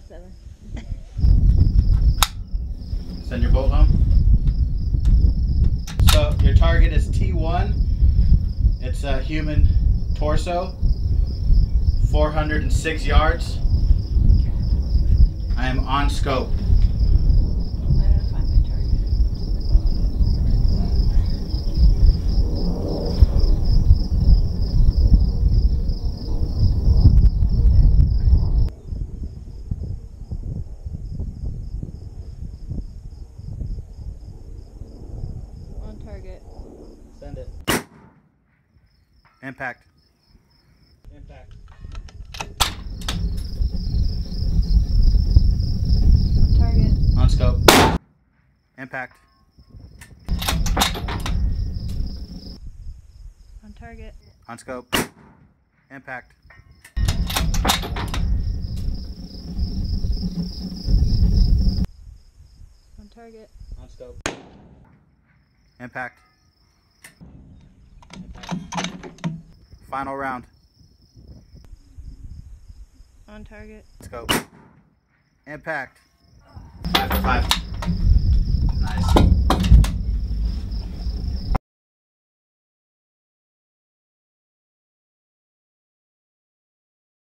seven. Send your boat home. So your target is T1. It's a human torso, 406 yards. I am on scope. Send it. Impact. Impact. On target. On scope. Impact. On target. On scope. Impact. On target. On scope. Impact. Final round. On target. Scope. Impact. Five for five. Nice.